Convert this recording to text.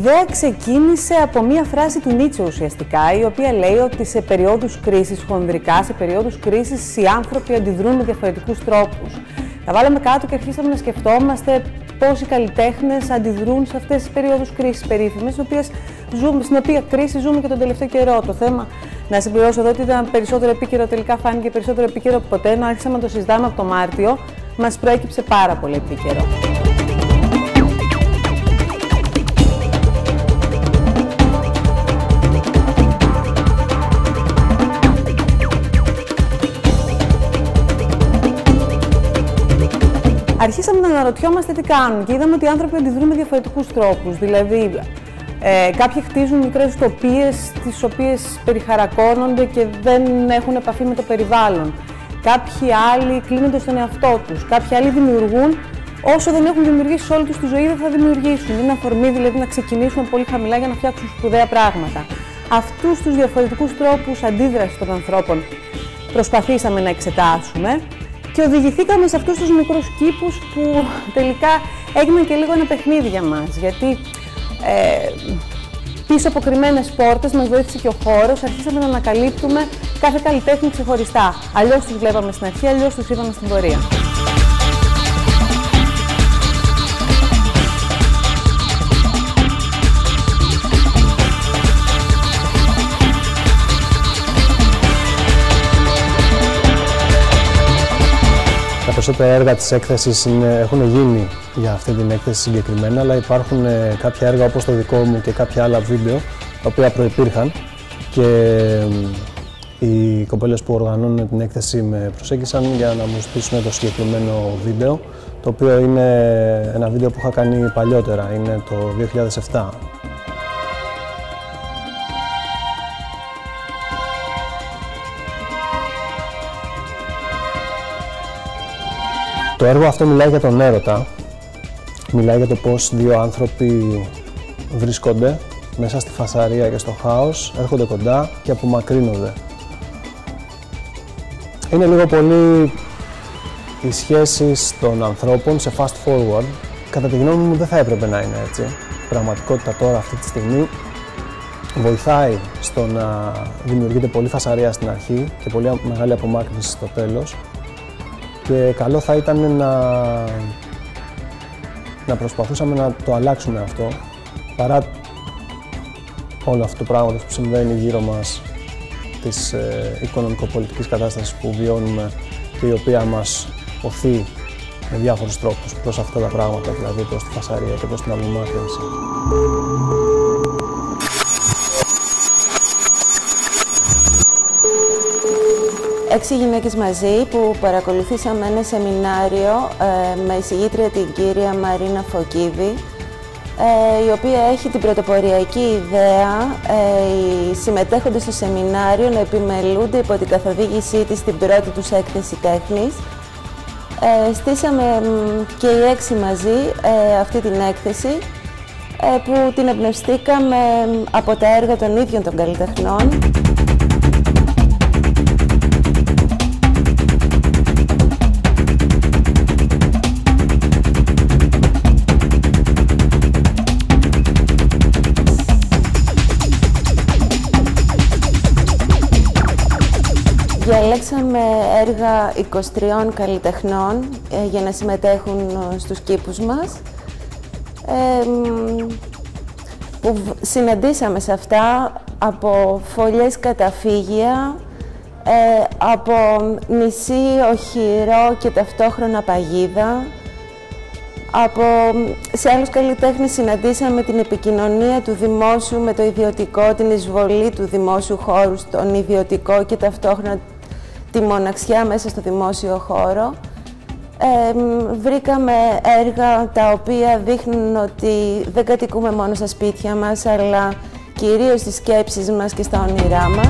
Η ιδέα ξεκίνησε από μία φράση του Νίτσε ουσιαστικά, η οποία λέει ότι σε περίοδους κρίσης, χονδρικά, σε περίοδους κρίσης, οι άνθρωποι αντιδρούν με διαφορετικούς τρόπους. Τα βάλαμε κάτω και αρχίσαμε να σκεφτόμαστε πώς οι καλλιτέχνες αντιδρούν σε αυτές τις περίοδους κρίσης περίφημες, στην οποία κρίση ζούμε και τον τελευταίο καιρό. Το θέμα, να συμπληρώσω εδώ ότι ήταν περισσότερο επίκαιρο, τελικά φάνηκε περισσότερο επίκαιρο από ποτέ, ενώ άρχισαμε να το συζητάμε από το Μάρτιο, μας προέκυψε πάρα πολύ επίκαιρο. Αρχίσαμε να αναρωτιόμαστε τι κάνουν και είδαμε ότι οι άνθρωποι αντιδρούν με διαφορετικούς τρόπους. Δηλαδή, ε, κάποιοι χτίζουν μικρές τοπίες τις οποίες περιχαρακώνονται και δεν έχουν επαφή με το περιβάλλον. Κάποιοι άλλοι κλείνονται στον εαυτό τους. Κάποιοι άλλοι δημιουργούν όσο δεν έχουν δημιουργήσει σε όλη τους τη ζωή δεν θα δημιουργήσουν. Είναι αφορμή δηλαδή να ξεκινήσουν πολύ χαμηλά για να φτιάξουν σπουδαία πράγματα. Αυτούς τους διαφορετικούς τρόπους αντίδρασης των ανθρώπων προσπαθήσαμε να εξετάσουμε και οδηγηθήκαμε σε αυτούς τους μικρούς κήπους που τελικά έγιναν και λίγο ένα παιχνίδι για μας. Γιατί ε, πίσω από κρυμμένες πόρτες μας βοήθησε και ο χώρος, αρχίσαμε να ανακαλύπτουμε κάθε καλλιτέχνη ξεχωριστά. Αλλιώς τους βλέπαμε στην αρχή, αλλιώς τους είδαμε στην πορεία. Περισσότερα έργα της έκθεσης έχουν γίνει για αυτή την έκθεση συγκεκριμένα, αλλά υπάρχουν ε, κάποια έργα όπως το δικό μου και κάποια άλλα βίντεο, τα οποία προϋπήρχαν και οι κοπέλες που οργανώνουν την έκθεση με προσέγγισαν για να μου στήσουν το συγκεκριμένο βίντεο, το οποίο είναι ένα βίντεο που είχα κάνει παλιότερα, είναι το 2007. Το έργο αυτό μιλάει για τον έρωτα. Μιλάει για το πώς δύο άνθρωποι βρίσκονται μέσα στη φασαρία και στο χάος, έρχονται κοντά και απομακρύνονται. Είναι λίγο πολύ οι σχέσεις των ανθρώπων σε fast forward. Κατά τη γνώμη μου δεν θα έπρεπε να είναι έτσι. Η πραγματικότητα τώρα αυτή τη στιγμή βοηθάει στο να δημιουργείται πολύ φασαρία στην αρχή και πολύ μεγάλη απομάκρυνση στο τέλος και καλό θα ήταν να, να προσπαθούσαμε να το αλλάξουμε αυτό παρά όλο αυτό το πράγμα που συμβαίνει γύρω μας της ε, οικονομικοπολιτικής κατάστασης που βιώνουμε και η οποία μας οθεί με διάφορους τρόπους προς αυτά τα πράγματα, δηλαδή προς τη φασαρία και προς την απομάκρυνση. Έξι γυναίκες μαζί που παρακολουθήσαμε ένα σεμινάριο ε, με εισηγήτρια την κυρία Μαρίνα Φωκίδη ε, η οποία έχει την πρωτοποριακή ιδέα ε, οι συμμετέχοντες στο σεμινάριο να επιμελούνται υπό την καθοδήγησή της στην πρώτη τους έκθεση τέχνης. Ε, στήσαμε και οι έξι μαζί αυτή την έκθεση που την εμπνευστήκαμε από τα έργα των ίδιων των καλλιτεχνών. Διαλέξαμε έργα 23 καλλιτεχνών ε, για να συμμετέχουν ε, στους κήπους μας. που συναντήσαμε σε αυτά από φωλιές καταφύγια, ε, από νησί οχυρό και ταυτόχρονα παγίδα. Από, σε άλλους καλλιτέχνες συναντήσαμε την επικοινωνία του δημόσιου με το ιδιωτικό, την εισβολή του δημόσιου χώρου στον ιδιωτικό και ταυτόχρονα τη μοναξιά μέσα στο δημόσιο χώρο. Ε, βρήκαμε έργα τα οποία δείχνουν ότι δεν κατοικούμε μόνο στα σπίτια μας, αλλά κυρίως στις σκέψεις μας και στα όνειρά μας.